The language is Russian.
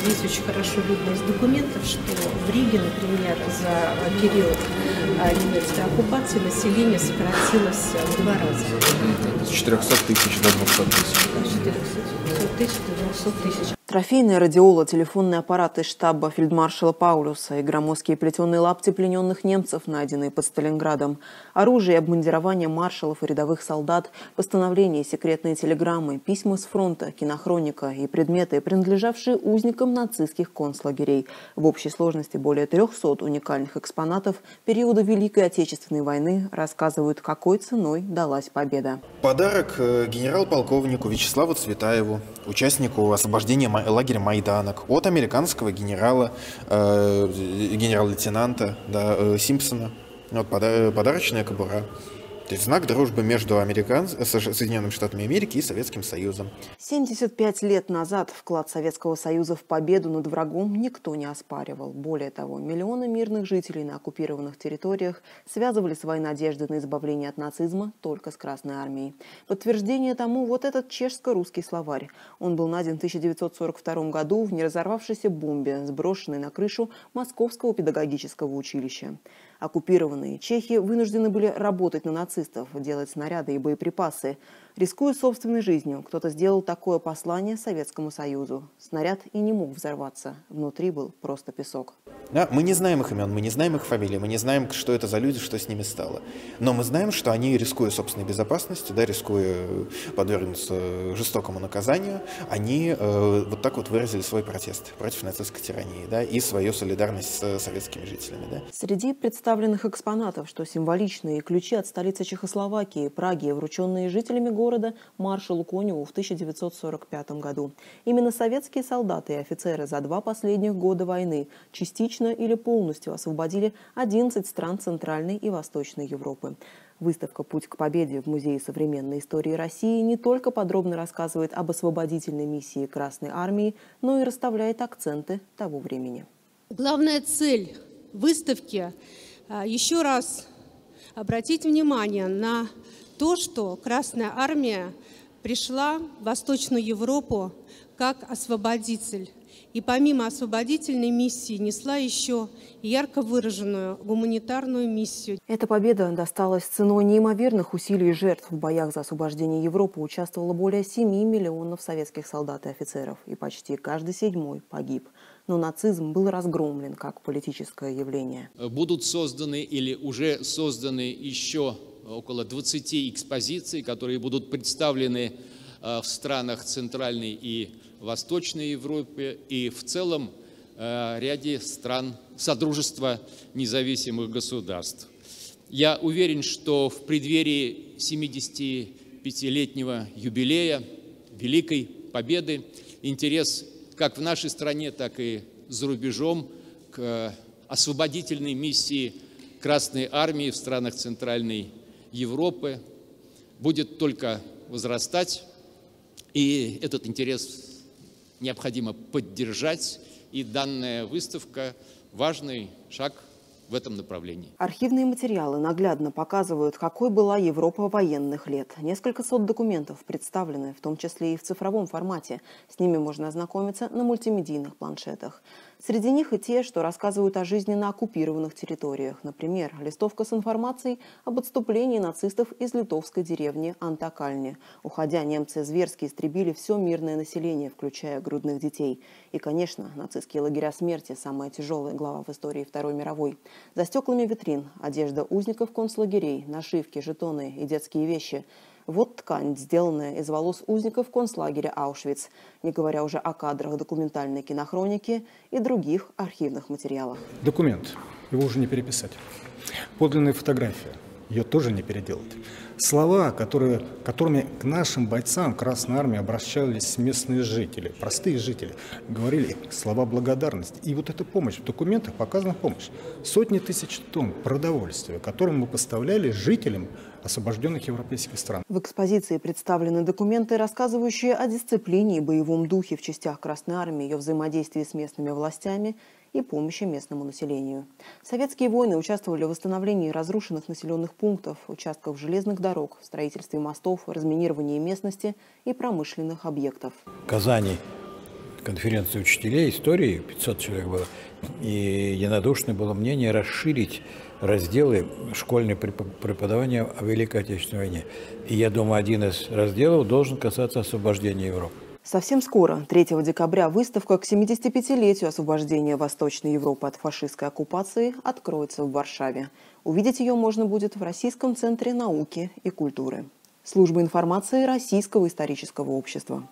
здесь очень хорошо видно из документов, что в Риге, например, за период а, немецкой оккупации население сократилось в два раза. С 400 тысяч до 200 тысяч. С 400 тысяч до 200 тысяч. Трофейная радиола, телефонный аппарат из штаба фельдмаршала Паулюса и громоздкие плетеные лапти плененных немцев, найденные под Сталинградом, оружие и обмундирование маршалов и рядовых солдат, постановления, секретные телеграммы, письма с фронта, кинохроника и предметы, принадлежавшие узникам нацистских концлагерей. В общей сложности более 300 уникальных экспонатов периода Великой Отечественной войны рассказывают, какой ценой далась победа. Подарок э, генерал-полковнику Вячеславу Цветаеву, участнику освобождения лагеря Майданок от американского генерала, э, генерал-лейтенанта да, э, Симпсона. Вот подарочная кобура. То есть знак дружбы между Американ... Соединенными Штатами Америки и Советским Союзом. 75 лет назад вклад Советского Союза в победу над врагом никто не оспаривал. Более того, миллионы мирных жителей на оккупированных территориях связывали свои надежды на избавление от нацизма только с Красной Армией. Подтверждение тому вот этот чешско-русский словарь. Он был найден в 1942 году в неразорвавшейся бомбе, сброшенной на крышу Московского педагогического училища. Оккупированные чехи вынуждены были работать на нацистов, делать снаряды и боеприпасы. Рискуя собственной жизнью, кто-то сделал такое послание Советскому Союзу. Снаряд и не мог взорваться. Внутри был просто песок. Да, мы не знаем их имен, мы не знаем их фамилии, мы не знаем, что это за люди, что с ними стало. Но мы знаем, что они, рискуя собственной безопасностью, да, рискуя подвергнуться жестокому наказанию, они э, вот так вот выразили свой протест против нацистской тирании да, и свою солидарность с советскими жителями. Да. Среди представленных экспонатов, что символичные ключи от столицы Чехословакии, Праги, врученные жителями города маршалу Коневу в 1945 году. Именно советские солдаты и офицеры за два последних года войны частично или полностью освободили 11 стран Центральной и Восточной Европы. Выставка «Путь к победе» в Музее современной истории России не только подробно рассказывает об освободительной миссии Красной Армии, но и расставляет акценты того времени. Главная цель выставки а, – еще раз обратить внимание на то, что Красная Армия пришла в Восточную Европу как освободитель. И помимо освободительной миссии несла еще ярко выраженную гуманитарную миссию. Эта победа досталась ценой неимоверных усилий и жертв. В боях за освобождение Европы участвовало более 7 миллионов советских солдат и офицеров, и почти каждый седьмой погиб. Но нацизм был разгромлен как политическое явление. Будут созданы или уже созданы еще около 20 экспозиций, которые будут представлены э, в странах Центральной и Восточной Европы и в целом э, ряде стран Содружества независимых государств. Я уверен, что в преддверии 75-летнего юбилея Великой Победы интерес как в нашей стране, так и за рубежом к освободительной миссии Красной Армии в странах Центральной Европы будет только возрастать, и этот интерес необходимо поддержать, и данная выставка – важный шаг в этом направлении. Архивные материалы наглядно показывают, какой была Европа военных лет. Несколько сот документов представлены, в том числе и в цифровом формате. С ними можно ознакомиться на мультимедийных планшетах. Среди них и те, что рассказывают о жизни на оккупированных территориях. Например, листовка с информацией об отступлении нацистов из литовской деревни Антакальни. Уходя, немцы зверски истребили все мирное население, включая грудных детей. И, конечно, нацистские лагеря смерти – самая тяжелая глава в истории Второй мировой. За стеклами витрин – одежда узников концлагерей, нашивки, жетоны и детские вещи – вот ткань, сделанная из волос узников концлагеря Аушвиц, не говоря уже о кадрах документальной кинохроники и других архивных материалах. Документ. Его уже не переписать. Подлинная фотография. Ее тоже не переделать. Слова, которые, которыми к нашим бойцам Красной Армии обращались местные жители, простые жители, говорили слова благодарности. И вот эта помощь, в документах показана помощь. Сотни тысяч тонн продовольствия, которые мы поставляли жителям освобожденных европейских стран. В экспозиции представлены документы, рассказывающие о дисциплине и боевом духе в частях Красной Армии, ее взаимодействии с местными властями и помощи местному населению. Советские воины участвовали в восстановлении разрушенных населенных пунктов, участков железных дорог, в строительстве мостов, разминировании местности и промышленных объектов. Казани конференции учителей истории, 500 человек было, и единодушное было мнение расширить разделы школьное преподавания о Великой Отечественной войне. И я думаю, один из разделов должен касаться освобождения Европы. Совсем скоро, 3 декабря, выставка к 75-летию освобождения Восточной Европы от фашистской оккупации откроется в Варшаве. Увидеть ее можно будет в Российском центре науки и культуры. Служба информации Российского исторического общества.